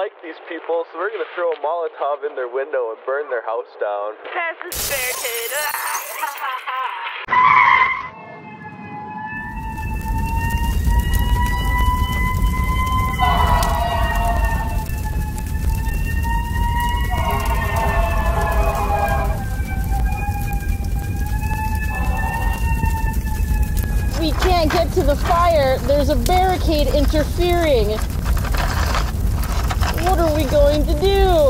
don't like these people, so we're gonna throw a Molotov in their window and burn their house down. Pass this barricade. We can't get to the fire. There's a barricade interfering. Going to do?